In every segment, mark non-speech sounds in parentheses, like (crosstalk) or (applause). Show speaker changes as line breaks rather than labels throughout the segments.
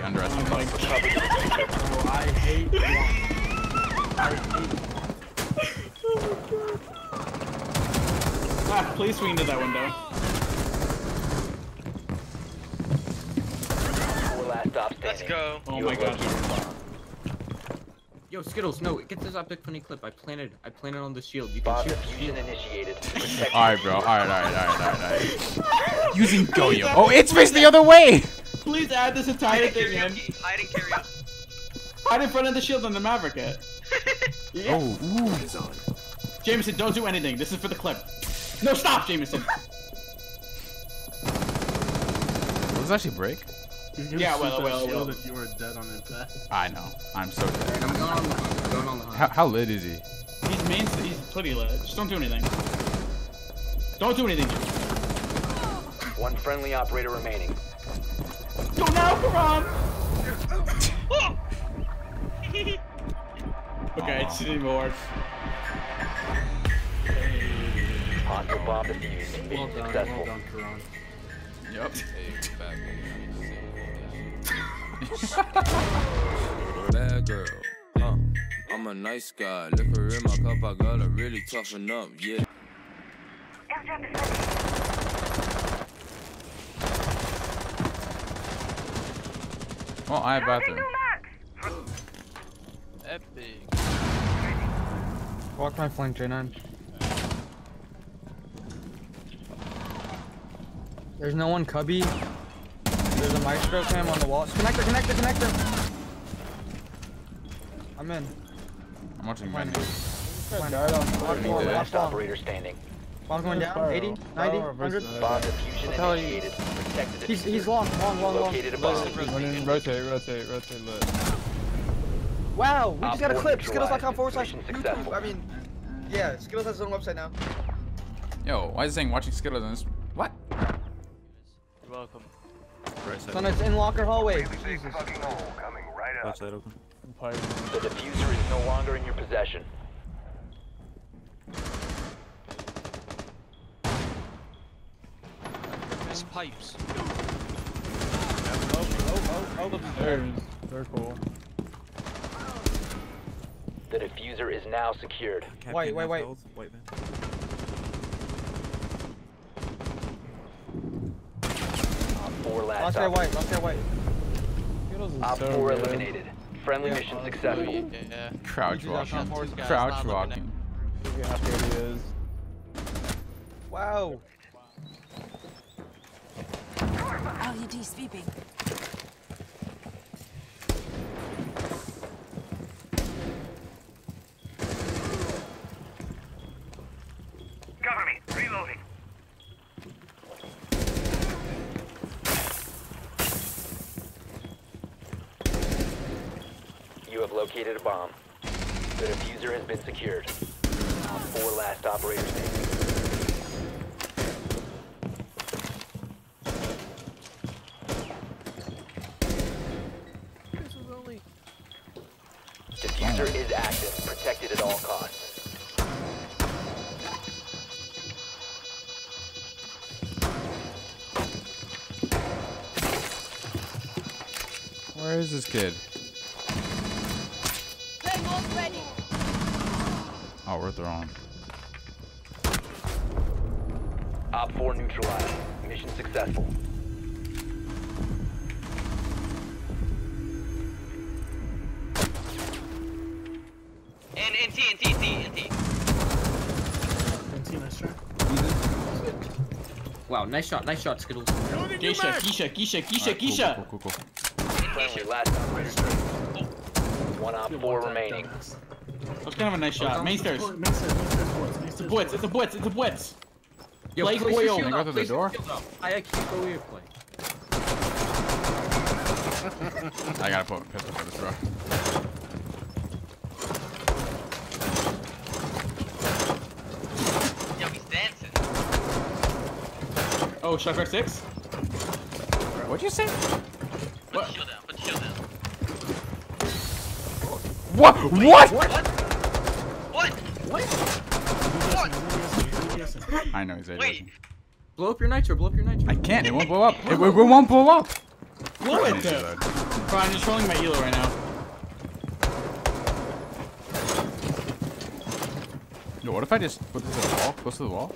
be underestimated.
Oh my god.
Oh, I hate one. I hate
Ah, please swing into that window.
Four last stop standing.
Let's go.
Oh
You
my god.
located a bomb.
Yo, Skittlz, no, get this epic funny clip. I planted, I planted on the shield. You can
Bomb
shoot.
diffusion initiated. (laughs)
Alright, bro. Alright, alright, alright, alright, alright. (laughs) Using Goyo. Oh, it's faced the other way!
Please add this entire thing in.
Hide and karaoke.
Hide in front of the shield on the Maverick it. (laughs)
Oh, ooh.
Jameson, don't do anything. This is for the clip. No, stop, Jameson. (laughs)
Will this actually break?
He's
Yeah, well,
that
well,
shield
well.
If you were dead on impact.
I know. I'm so dead.
I'm going on the hunt. I'm going on the hunt.
How, how lit is he?
He's main. He's pretty lit. Just don't do anything. Don't do anything. Jameson.
One friendly operator remaining.
Go now, Karan. okay, it didn't even work.
Hostile bomb defused.
Well
Mission
done,
successful.
well done, Karan.
Yup.
Bad girl, huh? I'm a nice guy. Liquor in my cup, I gotta really toughen up, yeah.
Well, I have bathroom.
Epic.
Walk my flank, J9. There's no one cubby. There's a maestro cam on the wall. Connector, connector, connector. I'm in.
I'm watching
Fine.
Benny.
Fine.
He
Four
did.
last operator standing.
Bomb going down. 80, 90, 100.
Bomb diffusion
hell you-
initiated. Protect
He's, he's long, long, long, long.
Located a bomb.
Running, rotate, rotate, rotate, look.
Wow, we just got a clip. Skittles.com forward slash. YouTube. I mean, yeah, Skittlz has his own website now.
Yo, why is it saying watching Skittlz on this? What?
You're welcome.
Son, it's in locker hallway. Jesus.
Outside open.
The diffuser is no longer in your possession.
There's pipes.
There's, they're cool.
The diffuser is now secured.
Wait, wait, wait.
White man.
Op four last
Last guy white, last guy white.
Skittlz is
Op
so
four
good.
eliminated. Friendly
Yeah.
mission uh, successful.
Yeah.
Crouch walking.
forward
slash
Crouch
not looking
walking.
Look at how good he is.
Wow.
Sweeping.
You have located a bomb. The diffuser has been secured. Four last operator standing. Diffuser is active, protected at all costs.
Where is this kid?
Playing wolf ready.
Oh, we're throwing.
Op 4 neutralized. Mission successful.
Wow, nice shot, nice shot, Skittlz.
Geisha, Geisha, Geisha, Geisha,
Alright, cool,
Geisha.
Cool, cool, cool, cool.
Friendly last operator standing. One Op 4 remaining.
That's kind of a nice oh, shot. Main stairs. It's a blitz. It's a blitz. It's a blitz.
Yo,
Place
place
oil.
Can I go
up,
through the door?
shield up. I actually go your play. (laughs)
I gotta put a pistol for this, bro.
Yo, he's dancing.
Oh, shotgun six.
What'd you say?
Put
What?
the shield down. Put the shield down.
What? What?
What?
I know he's
Wait.
Asian.
Blow up your nitro, blow up your nitro.
I can't. It won't blow up. It, it, it won't blow up.
Blow it.
Crazy, though.
Bro, I'm just trolling my elo right now.
Yo, what if I just put this to the wall? Close to the wall?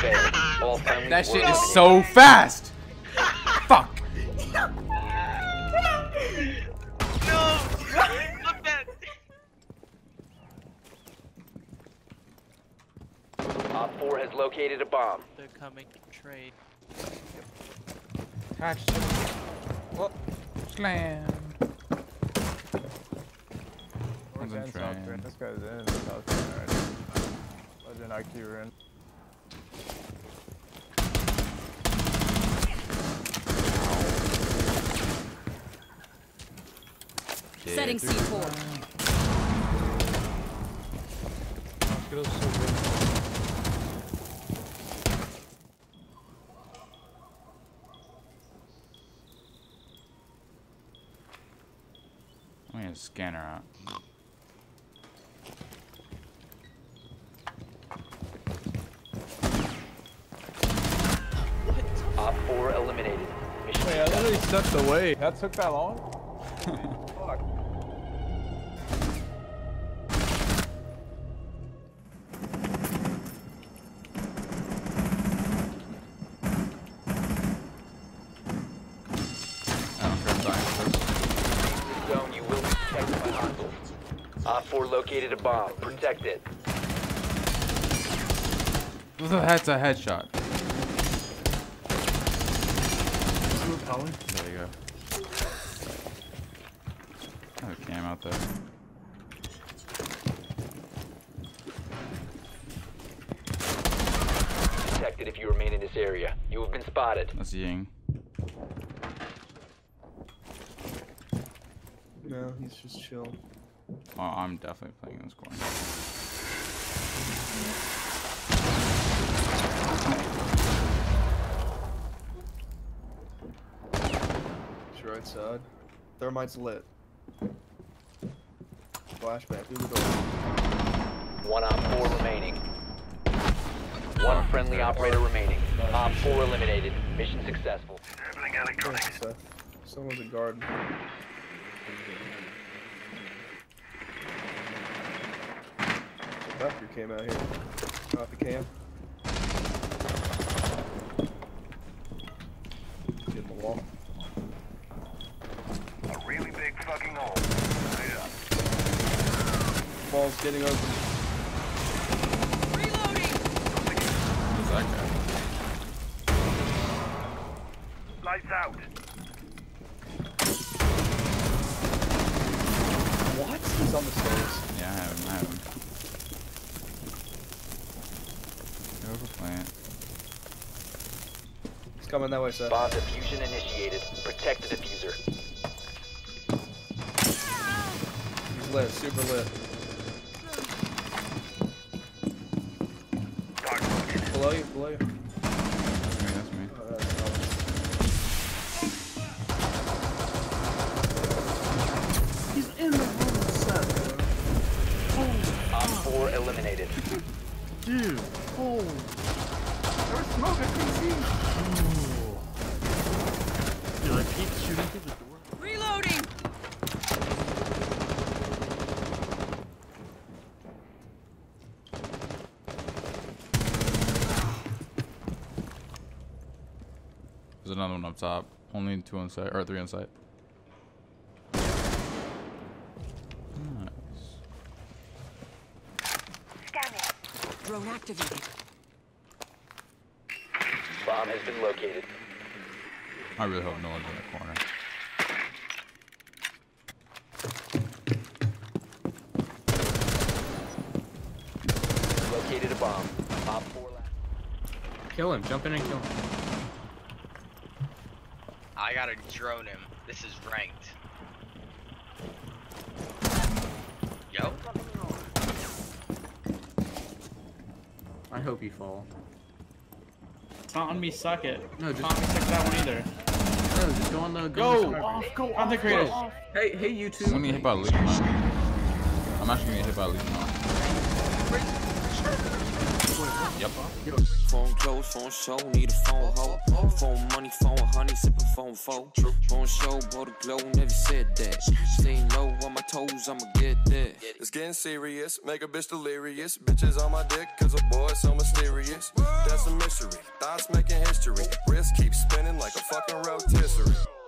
Failed. All friendlies
That shit is so fast! Fuck!
No!
Op 4 has located a bomb.
They're coming to trade.
Attached.
Oh, slam.
Where's
Wasn't
in
trained.
South This guy's in South Korea already. Legend IQ in.
Setting C4.
Mosquito's so good.
I'm gonna scan her out.
Op 4 eliminated. Mission
Wait, I
successful.
literally stepped away. That took that long? (laughs)
4 located a bomb. Protect it.
That's a headshot. There you go. I have a cam out there.
Detected if you remain in this area. You have been spotted.
That's Ying.
No, he's just chill.
Oh, I'm definitely playing this corner.
He's right uh, side. Thermite's lit. Flashback through the door.
One on 4 remaining. One friendly operator remaining. Op 4 eliminated. Mission successful.
Thanks, Seth. Someone's a guard. The doctor came out here. Off the cam. Get in the wall. Wall's getting open.
Who's that guy?
What? He's on the stairs.
Yeah, I have him. I have him. Go for plant.
He's coming that way, Seth.
Bomb diffusion initiated. Protect the diffuser.
He's lit, super lit. Below you, below you.
That's me. That's me.
Oh, that's not-
Op 4 eliminated.
Reloading.
There's another one up top. Only two on site, or three on site. Nice.
Drone activated.
Bomb has been located.
I really hope no one's in the corner.
Located a bomb. Op 4 last.
Kill him. Jump in and kill him.
I gotta drone him. This is ranked. Yo.
I hope you fall.
It's not on me, suck it.
No,
It's
just-
not on me, suck that one either.
No, just go on the
Go!
on the
Off, go Content creators.
Hey, hey, you
I'm gonna get hit by a leaf now. I'm actually gonna get hit by a leaf now. Yep.
Phone close, phone show, need a phone hoe. Phone money, phone honey, sipping phone foe. Phone show, blow the glow, never said that. Stay low on my toes, I'ma get that.
It's getting serious, make a bitch delirious. Bitches on my dick, cause a boy so mysterious. That's a mystery, thoughts making history. Wrist keeps spinning like a fucking rotisserie.